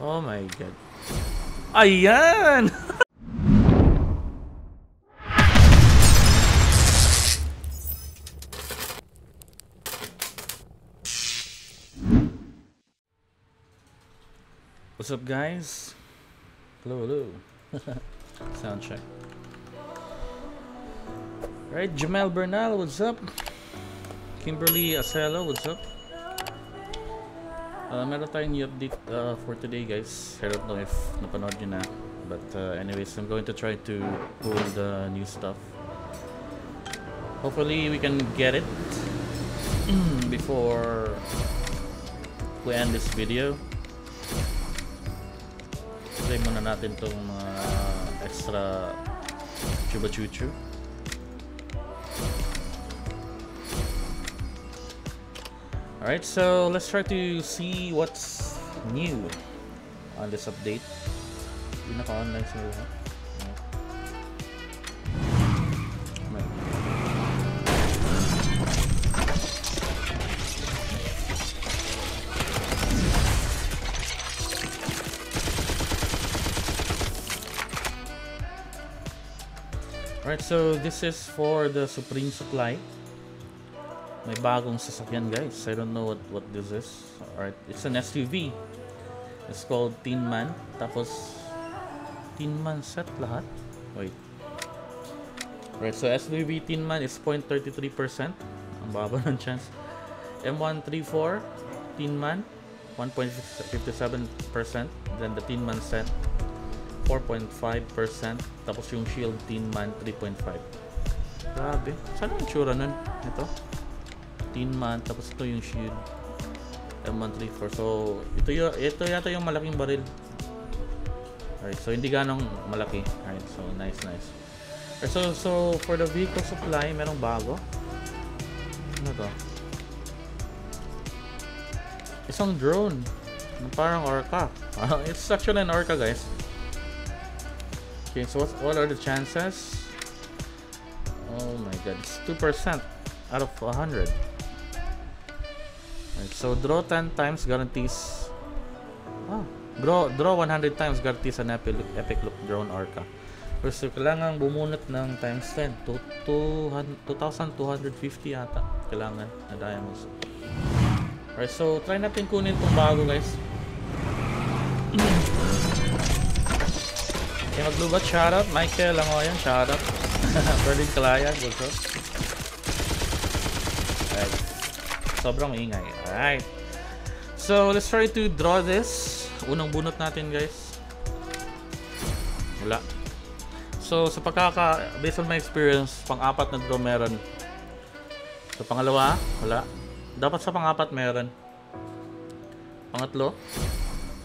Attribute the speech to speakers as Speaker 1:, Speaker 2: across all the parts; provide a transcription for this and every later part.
Speaker 1: Oh my god. Ayan! What's up guys? Hello, hello. Sound check. Right, Jamel Bernal, what's up? Kimberly Acelo, what's up? Uh, meron tayong new update uh, for today guys. I don't know if napanood nyo na. But uh, anyways, I'm going to try to pull the new stuff. Hopefully we can get it before we end this video. Try muna natin tong mga extra chuba chuchu. Alright, so let's try to see what's new on this update. Sa Alright, so this is for the Supreme Supply. May bagong sasakyan guys. I don't know what, what this is. Alright, it's an SUV. It's called Tin Man. Tapos, Tin Man set lahat. Wait. Right, so SUV Tin Man is 0.33%. Ang baba ng chance. M134 Tin Man 1.57%. Then the Tin Man set 4.5%. Tapos yung Shield Tin Man 3.5. Grabe. Saan ang tsura nun? Ito. Tin Man. Tapos ito yung Shield. M134. So, ito, y- ito yata yung malaking baril. Alright, so hindi ganong malaki. Alright, so nice, nice. Alright, so, so for the vehicle supply, merong bago. Ano to? Isang drone. Parang orca. It's actually an orca, guys. Okay, so what, what are the chances? Oh my god, it's 2% out of 100. Right, so draw 10 times guarantees. Ah, draw draw 100 times guarantees an epic epic look drone orca. So kailangan bumunot ng times 10 to 200 2,250 yata kailangan na diamonds. Alright, so try natin kunin tong bago guys. Okay, maglubat shoutout. Michael Langoyan, shoutout. Berlin Kalayag, also. Alright. Sobrang ingay. Alright. So, let's try to draw this. Unang bunot natin, guys. Wala. So, sa pagkaka... Based on my experience, pang-apat na draw meron. Sa pangalawa, wala. Dapat sa pang-apat meron. Pangatlo,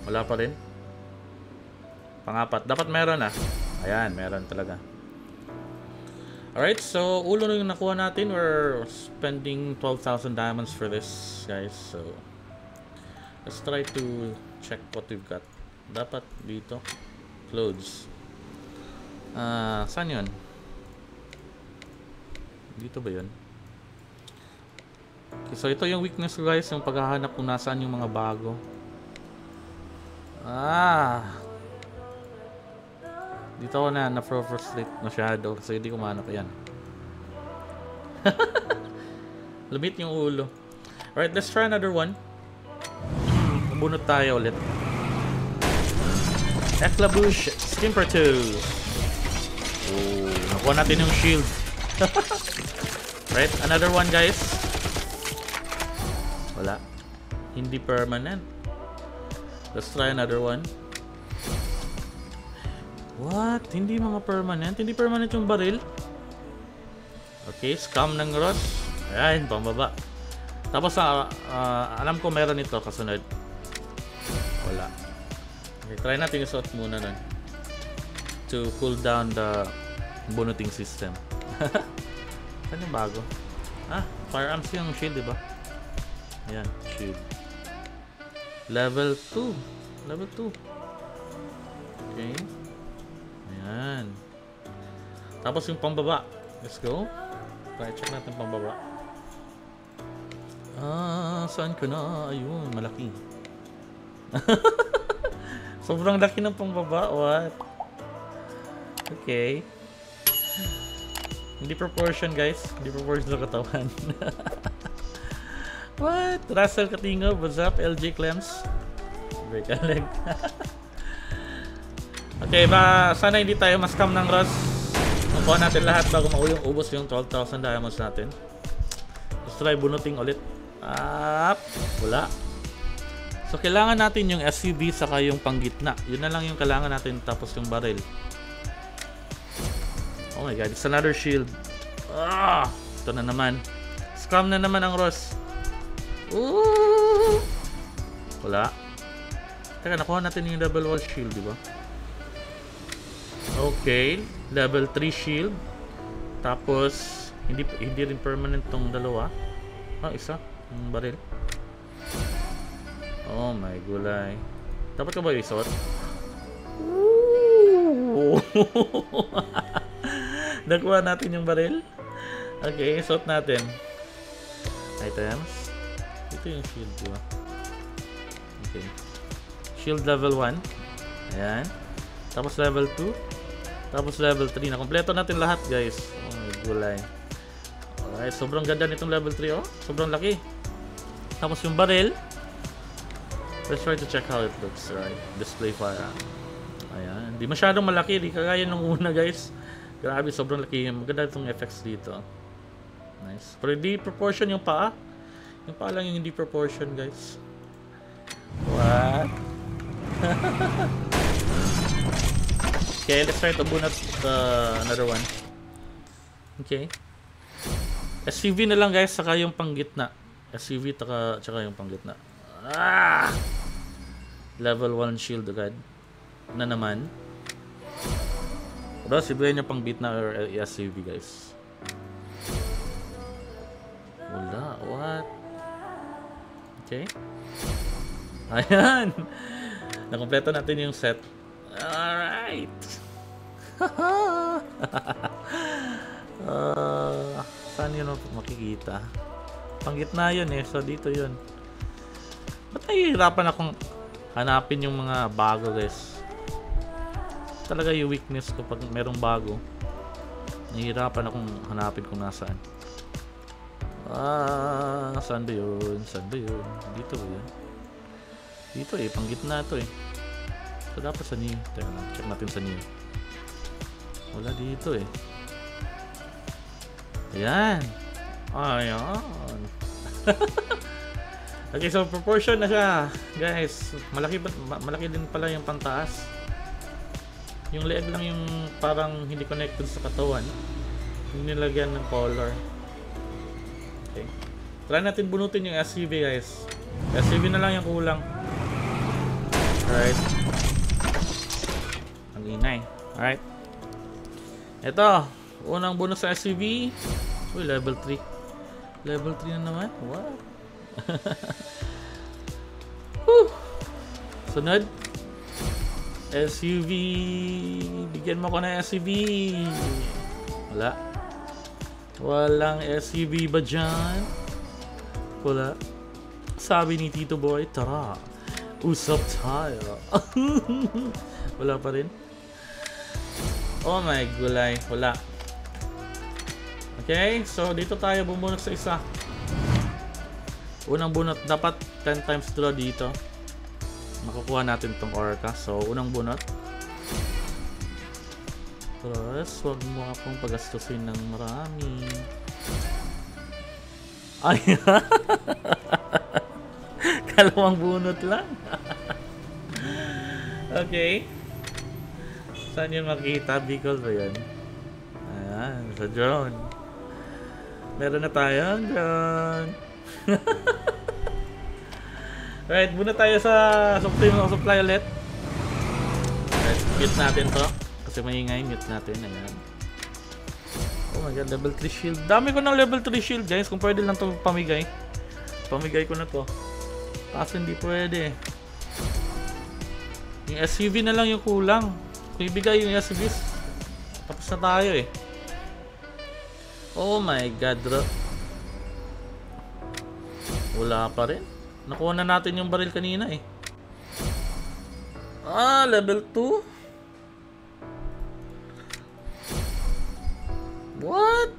Speaker 1: wala pa rin. Pangapat. Dapat meron ah. Ayan, meron talaga. Alright, so ulo na yung nakuha natin. We're spending 12,000 diamonds for this, guys. So, let's try to check what we've got. Dapat dito. Clothes. Ah, saan yun? Dito ba yun? Okay, so ito yung weakness guys, yung paghahanap kung nasaan yung mga bago. Ah, dito ako na na-frustrate masyado kasi hindi ko mahanap yan. Lumit yung ulo. Alright, let's try another one. Bunot tayo ulit. Eklabush, Skimper 2. Oh, nakuha natin yung shield. right, another one guys. Wala. Hindi permanent. Let's try another one. What? Hindi mga permanent? Hindi permanent yung baril? Okay, scam ng Ross. Ayan, pambaba. Tapos, ah, ah, alam ko meron ito kasunod. Wala. Okay, try natin yung suot muna nun. To cool down the bunuting system. Yung bago? Ah, firearms yung shield, di ba? Ayan, shield. Level 2. Level 2. Okay. Ayan. Tapos yung pambaba. Let's go. Try check natin pambaba. Ah, saan ka na? Ayun, malaki. Sobrang laki ng pangbaba. What? Okay. Hindi proportion, guys. Hindi proportion sa katawan. What? Russell Katingo, what's up? LJ Clems. Break a leg. okay, ba, sana hindi tayo mascam ng Ross. Makuha natin lahat bago mauyong ubos yung 12,000 diamonds natin. Let's try bunuting ulit. Up. Wala. So, kailangan natin yung SUV saka yung panggitna. Yun na lang yung kailangan natin tapos yung barrel. Oh my god, it's another shield. Ah! Ito na naman. Scrum na naman ang Ross. Ooh! Wala. Teka, nakuha natin yung level 1 shield, di ba? Okay. Level 3 shield. Tapos, hindi hindi rin permanent tong dalawa. Ah, isa. Yung baril. Oh my gulay. Dapat ka ba isuot? Ooh! Nakuha natin yung baril. Okay, suot natin. Items. Ito yung shield, ba? Okay. Shield level 1. Ayan. Tapos level 2. Tapos level 3. Nakompleto natin lahat, guys. Oh gulay. Alright, sobrang ganda nitong level 3, oh. Sobrang laki. Tapos yung barrel. Let's try to check how it looks, right? Display fire. Ayan. Di masyadong malaki. Di kagaya nung una, guys. Grabe, sobrang laki. Maganda itong effects dito. Nice. Pero hindi proportion yung paa. Yung paa lang yung hindi proportion, guys. What? okay, let's try to bunot uh, another one. Okay. SUV na lang, guys, saka yung panggitna. SUV taka, tsaka yung panggitna. Ah! Level 1 shield agad. Na naman. Pero sibuyan niya pang beat na or SUV guys. Wala. What? Okay. Ayan. Nakompleto natin yung set. Alright. uh, saan yun makikita? Panggitna yun eh. So dito yun. Ba't nahihirapan akong hanapin yung mga bago guys? talaga yung weakness ko pag merong bago nahihirapan akong hanapin kung nasaan ah saan ba yun saan ba yun dito ba yun dito eh pang gitna to eh so dapat sa new teka lang check natin sa new wala dito eh ayan ayan okay so proportion na siya guys malaki, malaki din pala yung pantaas yung leeg lang yung parang hindi connected sa katawan. Yung nilagyan ng collar. Okay. Try natin bunutin yung SUV guys. SUV na lang yung kulang. Alright. Inay. Alright. Ito. Unang bonus sa SUV. Uy, level 3. Level 3 na naman. What? Whew. Sunod. SUV. Bigyan mo ko ng SUV. Wala. Walang SUV ba dyan? Wala. Sabi ni Tito Boy, tara. Usap tayo. Wala pa rin. Oh my gulay. Wala. Okay, so dito tayo bumunot sa isa. Unang bunot, dapat 10 times draw dito makukuha natin tong orca. So, unang bunot. Tapos, huwag mo akong pagastusin ng marami. Ay! Kalawang bunot lang. okay. Saan yun makita? Bicol ba yun? Ayan, sa drone. Meron na tayo drone. Right, muna tayo sa supply, supply ulit. Right, mute natin to. Kasi maingay, mute natin. Ayan. Oh my god, level 3 shield. Dami ko ng level 3 shield guys. Kung pwede lang to pamigay. Pamigay ko na to. Kaso hindi pwede. Yung SUV na lang yung kulang. Kung ibigay yung SUV, tapos na tayo eh. Oh my god, bro. Wala pa rin. Nakuha na natin yung baril kanina eh. Ah, level 2? What?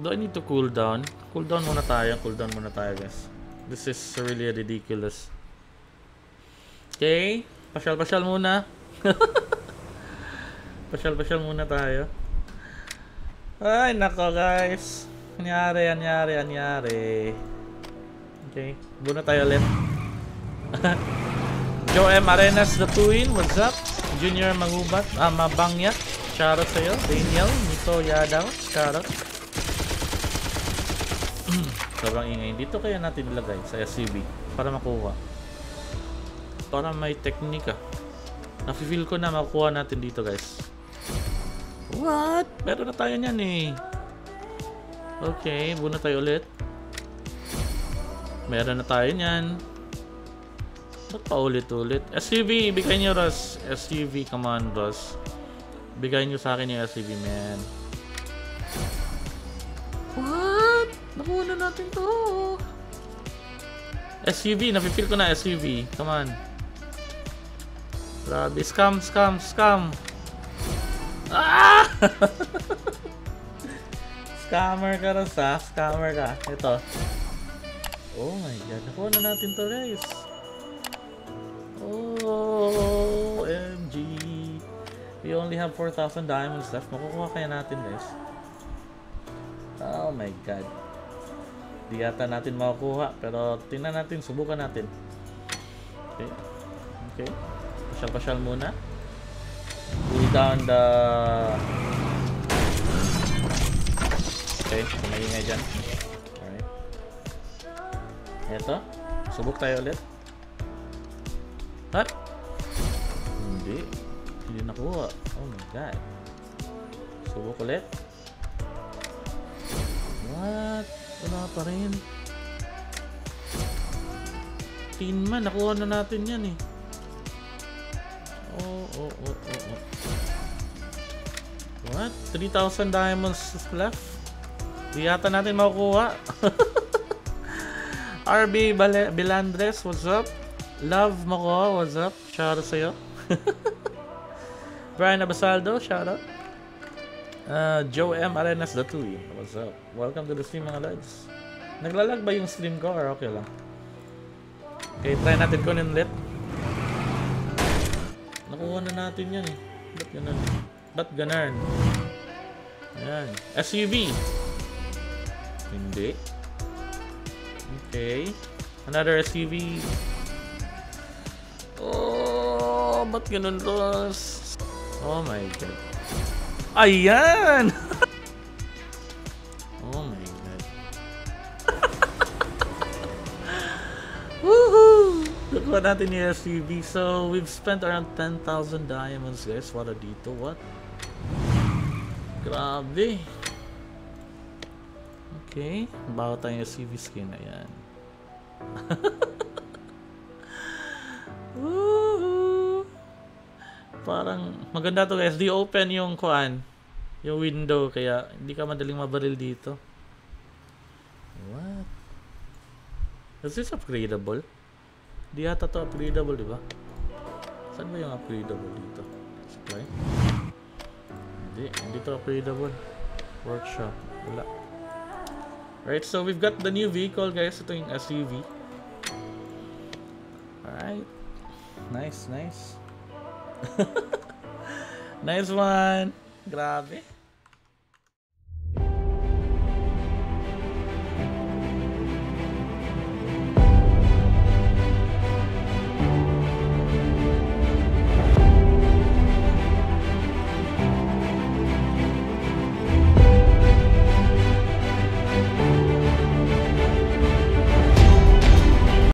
Speaker 1: Do I need to cool down? Cool down muna tayo. Cool down muna tayo, guys. This is really ridiculous. Okay. Pasyal-pasyal muna. Pasyal-pasyal muna tayo. Ay, nako, guys. Anyari, anyari, anyari. Okay. Muna tayo ulit. Joe M. Arenas the Twin, what's up? Junior Magubat, ah, Mabangya, shoutout sa'yo. Daniel, Nico Yadaw, shoutout. Sobrang ingay. Dito kaya natin ilagay sa SCB para makuha. Para may teknika. Nafe-feel ko na makukuha natin dito guys. What? Meron na tayo niyan eh. Okay, muna tayo ulit. Meron na tayo niyan. Ba't pa ulit-ulit? SUV, bigay niyo Ross. SUV, come on Ross. Bigay niyo sa akin yung SUV, man. What? Nakuha na natin to. SUV, nafe-feel ko na SUV. Come on. Grabe, scam, scam, scam. Ah! Scammer ka Ross ha? Scammer ka. Ito. Oh my god, nakuha na natin to guys. OMG. We only have 4,000 diamonds left. Makukuha kaya natin, guys. Oh my god. Di yata natin makukuha. Pero tingnan natin, subukan natin. Okay. Okay. Pasyal-pasyal muna. Cool down the... Okay, kumaingay dyan. Alright. Eto. Subok tayo ulit. What? Hindi. Hindi nakuha. Oh my god. Subok ulit. What? Wala pa rin. Tin man. Nakuha na natin yan eh. Oh, oh, oh, oh, oh. What? 3,000 diamonds left? Di yata natin makukuha. RB Bale- Bilandres, what's up? Love mo ko, what's up? Shoutout sa'yo. Brian Abasaldo, shoutout. Uh, Joe M. Arenas the Tui, what's up? Welcome to the stream mga lads. Naglalag ba yung stream ko or okay lang? Okay, try natin kunin ulit. Nakuha na natin yan eh. Ba't ganun? Ba't ganun? Ayan. SUV. Hindi. Okay. Another SUV. Oh, ba't ganun, Ross? Oh my god. Ayan! Nakuha natin yung SUV. So, we've spent around 10,000 diamonds, guys. Wala dito. What? Grabe. Okay. Bago tayong SUV skin. Ayan. Woohoo! Parang maganda to guys. Di open yung kuan, yung window kaya hindi ka madaling mabaril dito. What? Is this upgradable? Di yata to upgradable, di ba? Saan ba yung upgradable dito? Supply? Hindi, hindi to upgradable. Workshop. Wala. Right, so we've got the new vehicle guys. Ito yung SUV. Alright. Nice, nice. nice one. Grabe.